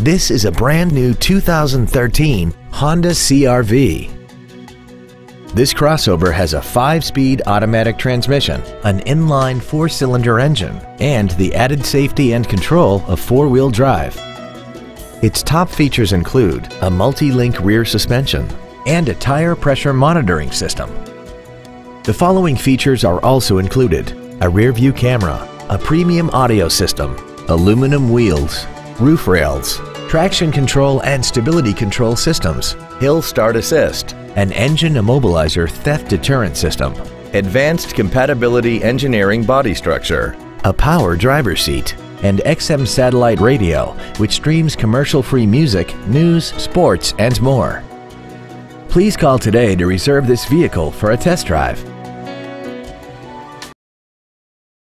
This is a brand new 2013 Honda CRV. This crossover has a 5-speed automatic transmission, an inline 4-cylinder engine, and the added safety and control of 4-wheel drive. Its top features include a multi-link rear suspension and a tire pressure monitoring system. The following features are also included. A rear view camera, a premium audio system, aluminum wheels, roof rails, traction control and stability control systems, hill start assist, an engine immobilizer theft deterrent system, advanced compatibility engineering body structure, a power driver seat, and XM satellite radio, which streams commercial-free music, news, sports, and more. Please call today to reserve this vehicle for a test drive.